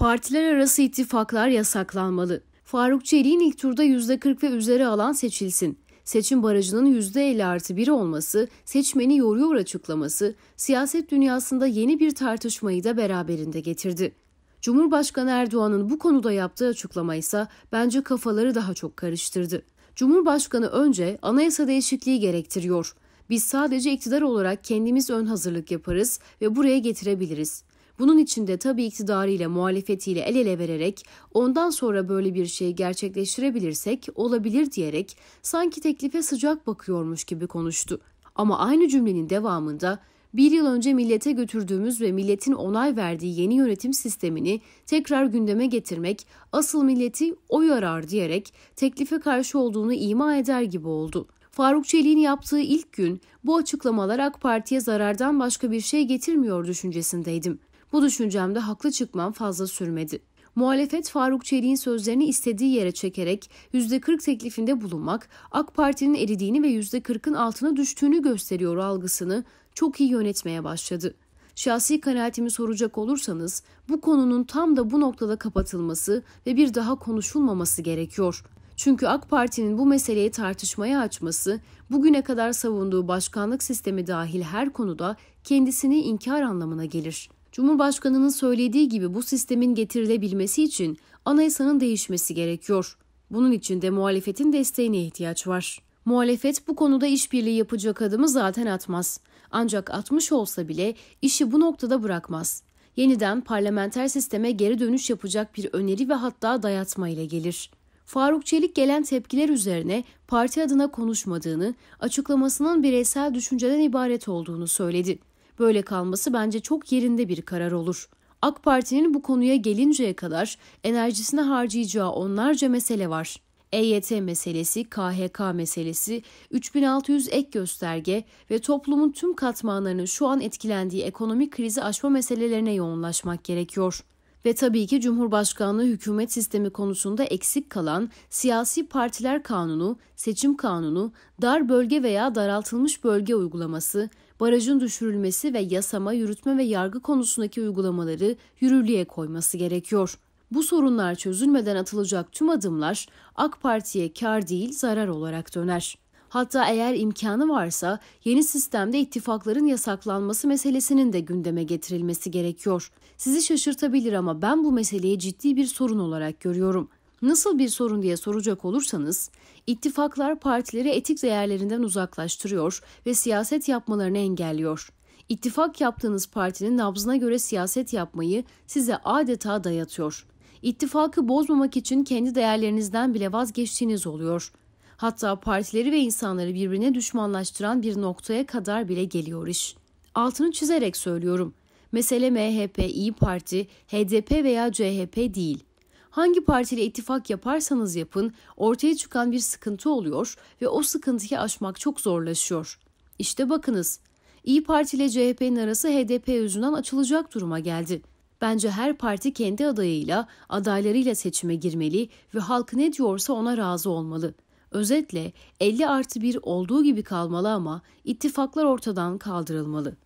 Partiler arası ittifaklar yasaklanmalı. Faruk Çelik'in ilk turda %40 ve üzeri alan seçilsin. Seçim barajının %50 artı 1 olması, seçmeni yoruyor açıklaması, siyaset dünyasında yeni bir tartışmayı da beraberinde getirdi. Cumhurbaşkanı Erdoğan'ın bu konuda yaptığı açıklama ise bence kafaları daha çok karıştırdı. Cumhurbaşkanı önce anayasa değişikliği gerektiriyor. Biz sadece iktidar olarak kendimiz ön hazırlık yaparız ve buraya getirebiliriz. Bunun için de tabii iktidarıyla muhalefetiyle el ele vererek ondan sonra böyle bir şeyi gerçekleştirebilirsek olabilir diyerek sanki teklife sıcak bakıyormuş gibi konuştu. Ama aynı cümlenin devamında bir yıl önce millete götürdüğümüz ve milletin onay verdiği yeni yönetim sistemini tekrar gündeme getirmek asıl milleti o yarar diyerek teklife karşı olduğunu ima eder gibi oldu. Faruk Çelik'in yaptığı ilk gün bu açıklamalar AK Parti'ye zarardan başka bir şey getirmiyor düşüncesindeydim. Bu düşüncemde haklı çıkmam fazla sürmedi. Muhalefet Faruk Çelik'in sözlerini istediği yere çekerek %40 teklifinde bulunmak AK Parti'nin eridiğini ve %40'ın altına düştüğünü gösteriyor algısını çok iyi yönetmeye başladı. Şahsi kanaatimi soracak olursanız bu konunun tam da bu noktada kapatılması ve bir daha konuşulmaması gerekiyor. Çünkü AK Parti'nin bu meseleyi tartışmaya açması, bugüne kadar savunduğu başkanlık sistemi dahil her konuda kendisini inkar anlamına gelir. Cumhurbaşkanının söylediği gibi bu sistemin getirilebilmesi için anayasanın değişmesi gerekiyor. Bunun için de muhalefetin desteğine ihtiyaç var. Muhalefet bu konuda işbirliği yapacak adımı zaten atmaz. Ancak atmış olsa bile işi bu noktada bırakmaz. Yeniden parlamenter sisteme geri dönüş yapacak bir öneri ve hatta dayatma ile gelir. Faruk Çelik gelen tepkiler üzerine parti adına konuşmadığını, açıklamasının bireysel düşünceden ibaret olduğunu söyledi. Böyle kalması bence çok yerinde bir karar olur. AK Parti'nin bu konuya gelinceye kadar enerjisini harcayacağı onlarca mesele var. EYT meselesi, KHK meselesi, 3600 ek gösterge ve toplumun tüm katmanlarının şu an etkilendiği ekonomik krizi aşma meselelerine yoğunlaşmak gerekiyor. Ve tabii ki Cumhurbaşkanlığı hükümet sistemi konusunda eksik kalan siyasi partiler kanunu, seçim kanunu, dar bölge veya daraltılmış bölge uygulaması, barajın düşürülmesi ve yasama, yürütme ve yargı konusundaki uygulamaları yürürlüğe koyması gerekiyor. Bu sorunlar çözülmeden atılacak tüm adımlar AK Parti'ye kar değil zarar olarak döner. Hatta eğer imkanı varsa yeni sistemde ittifakların yasaklanması meselesinin de gündeme getirilmesi gerekiyor. Sizi şaşırtabilir ama ben bu meseleyi ciddi bir sorun olarak görüyorum. Nasıl bir sorun diye soracak olursanız, ittifaklar partileri etik değerlerinden uzaklaştırıyor ve siyaset yapmalarını engelliyor. İttifak yaptığınız partinin nabzına göre siyaset yapmayı size adeta dayatıyor. İttifakı bozmamak için kendi değerlerinizden bile vazgeçtiğiniz oluyor. Hatta partileri ve insanları birbirine düşmanlaştıran bir noktaya kadar bile geliyor iş. Altını çizerek söylüyorum. Mesele MHP, İyi Parti, HDP veya CHP değil. Hangi partiyle ittifak yaparsanız yapın ortaya çıkan bir sıkıntı oluyor ve o sıkıntıyı aşmak çok zorlaşıyor. İşte bakınız İyi Parti ile CHP'nin arası HDP yüzünden açılacak duruma geldi. Bence her parti kendi adayıyla, adaylarıyla seçime girmeli ve halk ne diyorsa ona razı olmalı. Özetle 50 artı 1 olduğu gibi kalmalı ama ittifaklar ortadan kaldırılmalı.